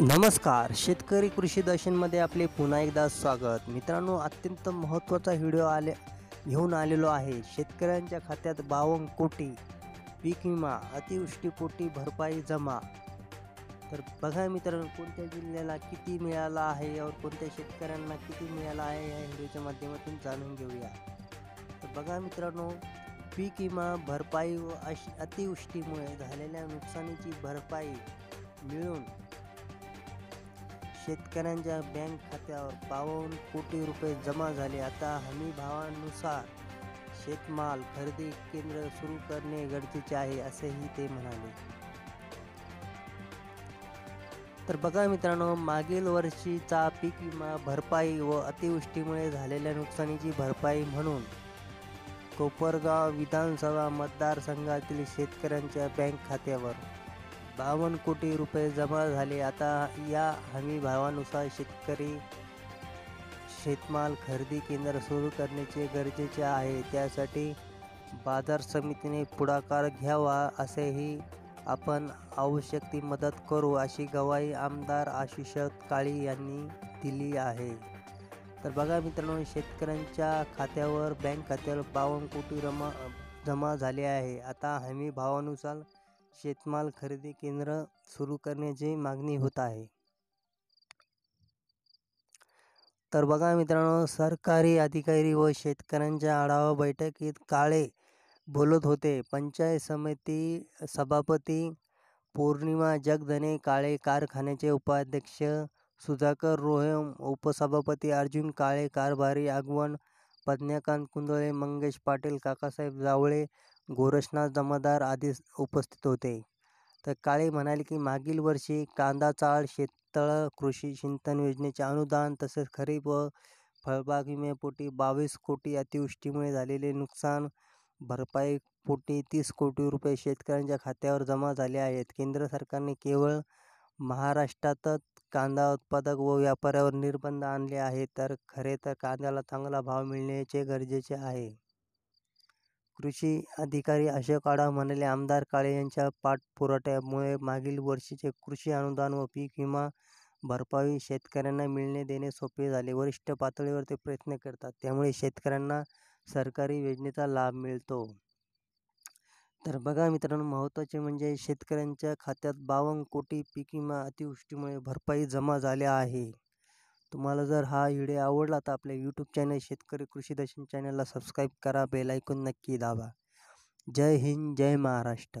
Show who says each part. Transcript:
Speaker 1: नमस्कार. शेतकरी कृषी दर्शनमध्ये आपले पुन्हा एकदा स्वागत. मित्रांनो अत्यंत महत्त्वाचा व्हिडिओ आले घेऊन आलेलो आहे. शेतकऱ्यांच्या खात्यात बावन्न कोटी पीक विमा अतिवृष्टीपोटी भरपाई जमा. तर बघा मित्रांनो कोणत्या जिल्ह्याला किती मिळाला आहे? यावर कोणत्या शेतकऱ्यांना किती मिळाला आहे? या व्हिडिओच्या माध्यमातून जाणून घेऊया. तर बघा मित्रांनो पीक विमा भरपाई व अश अतिवृष्टीमुळे झालेल्या नुकसानीची भरपाई मिळून शेतकऱ्यांच्या बँक खात्यावर बावन्न कोटी रुपये जमा झाले. आता हमी भावानुसार शेतमाल खरेदी केंद्र सुरू करणे गरजेचे आहे असेही ते म्हणाले. तर बघा मित्रांनो मागील वर्षीचा पीक विमा भरपाई व अतिवृष्टीमुळे झालेल्या नुकसानीची भरपाई म्हणून कोपरगाव विधानसभा मतदारसंघातील शेतकऱ्यांच्या बँक खात्यावर बावन्न कोटी रुपये जमा झाले. आता या हमी भावानुसार शेतकरी शेतमाल खरेदी केंद्र सुरू करण्याचे गरजेचे आहे. त्यासाठी बाजार समितीने पुढाकार घ्यावा असेही आपण आवश्यक ती मदत करू अशी गवाही आमदार आशिष काळी यांनी दिली आहे. तर बघा मित्रांनो शेतकऱ्यांच्या खात्यावर बँक खात्यावर बावन्न कोटी रमा जमा झाले आहे. आता हमी भावानुसार शेतमाल खरेदी केंद्र सुरू करण्याची मागणी होत आहे. तर बघा मित्रांनो सरकारी अधिकारी व शेतकऱ्यांच्या आढावा बैठकीत काळे बोलत होते. पंचायत समिती सभापती पौर्णिमा जगधने काळे कारखान्याचे उपाध्यक्ष सुधाकर रोहेम उपसभापती अर्जुन काळे कारभारी आगवण पद्मकांत कुंदळे मंगेश पाटील काकासाहेब जावळे गोरक्षनाथ जमादार आदी उपस्थित होते. तर काळे म्हणाले की मागील वर्षी कांदा चाळ शेततळ कृषी सिंचन योजनेचे अनुदान तसेच खरीप व फळबाग विम्यापोटी बावीस कोटी अतिवृष्टीमुळे झालेले नुकसान भरपाई पोटी तीस कोटी रुपये शेतकऱ्यांच्या खात्यावर जमा झाले आहेत. केंद्र सरकारने केवळ महाराष्ट्रातच कांदा उत्पादक व व्यापाऱ्यावर निर्बंध आणले आहेत. तर खरे तर कांद्याला चांगला भाव मिळण्याचे गरजेचे आहे. कृषी अधिकारी अशोक आढाव म्हणाले आमदार काळे यांच्या पाठपुराठ्यामुळे मागील वर्षीचे कृषी अनुदान व पीक विमा भरपाई शेतकऱ्यांना मिळणे देणे सोपे झाले. वरिष्ठ पातळीवर ते प्रयत्न करतात. त्यामुळे शेतकऱ्यांना सरकारी योजनेचा लाभ मिळतो. तर बघा मित्रांनो महत्त्वाचे म्हणजे शेतकऱ्यांच्या खात्यात बावन्न कोटी पीक विमा अतिवृष्टीमुळे भरपाई जमा झाल्या आहे. तुम्हाला जर हा व्हिडिओ आवडला तर आपल्या यूट्यूब चॅनल शेतकरी कृषी दर्शन चॅनलला सबस्क्राईब करा. बेल ऐकून नक्की दाबा. जय हिंद जय महाराष्ट्र.